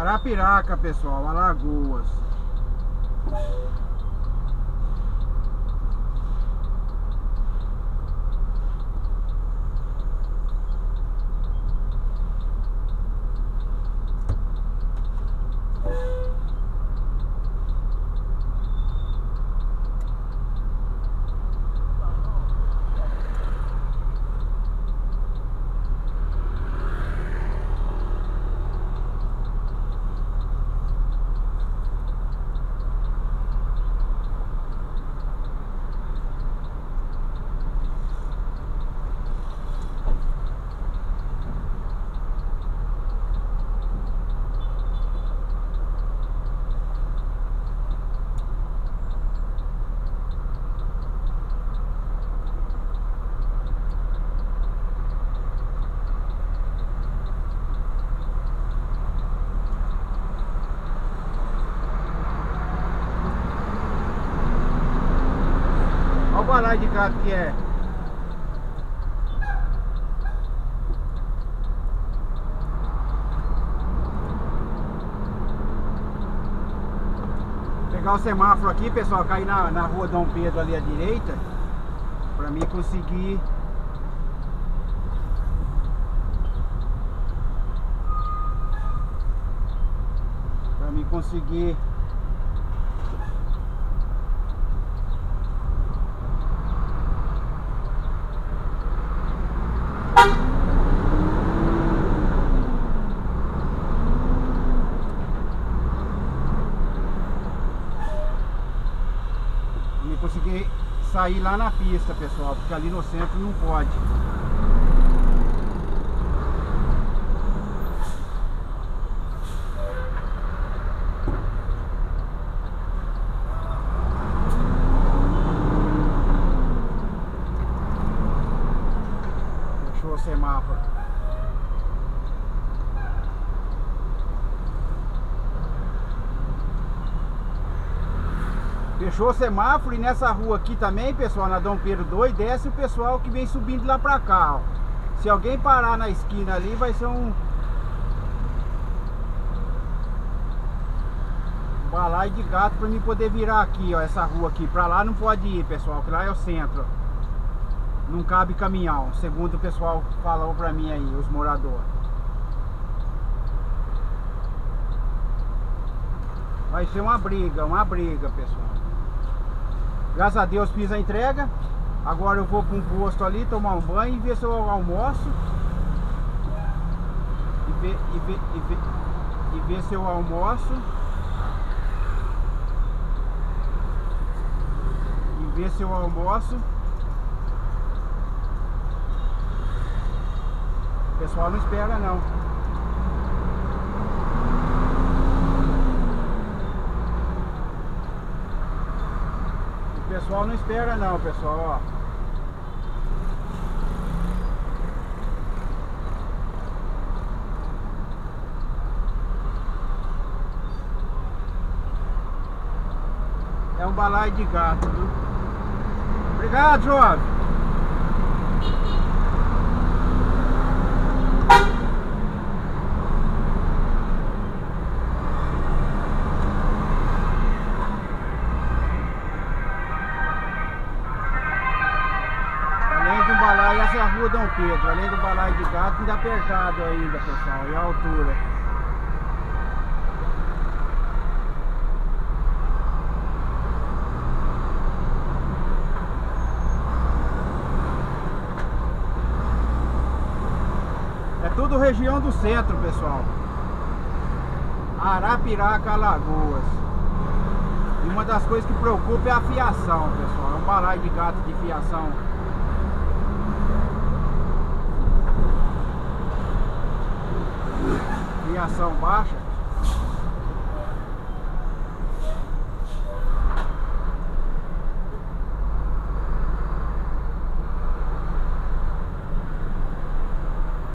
Arapiraca, pessoal, Alagoas. Olha o balaio de gato que é. Pegar o semáforo aqui, pessoal, cair na, na rua Dom Pedro ali à direita. Pra mim conseguir conseguir E conseguir sair lá na pista, pessoal, porque ali no centro não pode. Fechou o semáforo. Fechou o semáforo e nessa rua aqui também, pessoal, na Dom Pedro 2, desce o pessoal que vem subindo lá pra cá, ó. Se alguém parar na esquina ali, vai ser um... balaio de gato pra mim poder virar aqui, ó, essa rua aqui. Pra lá não pode ir, pessoal, que lá é o centro. Não cabe caminhão, segundo o pessoal falou pra mim aí, os moradores. Vai ser uma briga, uma briga, pessoal. Graças a Deus fiz a entrega. Agora eu vou para um posto ali tomar um banho e ver se eu almoço. E ver, e ver, e ver, e ver se eu almoço. E ver se eu almoço. O pessoal não espera não. Pessoal não espera não, pessoal, ó. É um balaio de gato, viu? Obrigado, jovem. Pedro. Além do balaio de gato, ainda apertado ainda, pessoal. E a altura. É tudo região do centro, pessoal. Arapiraca, Alagoas. E uma das coisas que preocupa é a fiação, pessoal. É um balaio de gato de fiação. Fiação baixa.